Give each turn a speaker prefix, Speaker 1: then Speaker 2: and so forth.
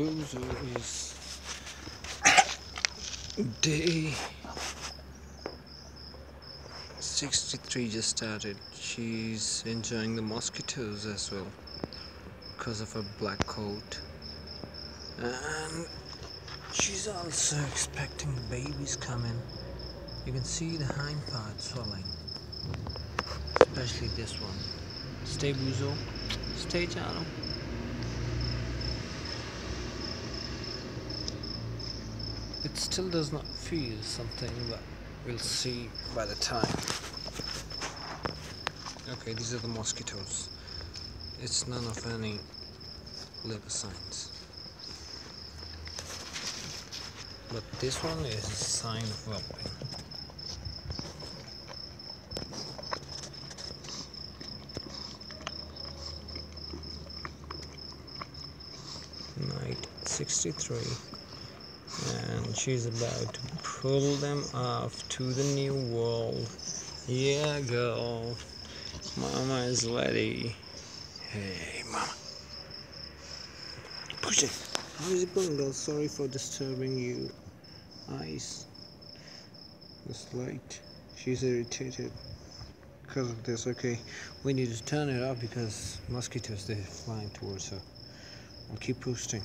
Speaker 1: Bouzo is day 63 just started. She's enjoying the mosquitoes as well because of her black coat. And she's also expecting the babies coming. You can see the hind part swelling, especially this one. Stay Bouzo, stay Chano. It still does not feel something, but we'll see by the time. Okay, these are the mosquitoes. It's none of any liver signs. But this one is a sign of whelping. Night 63 and she's about to pull them off to the new world. Yeah, girl. Mama is ready. Hey, mama. Push it. How is it going, girl? Sorry for disturbing you. Eyes. This light. She's irritated because of this. Okay, we need to turn it off because mosquitoes they're flying towards her. I'll keep posting.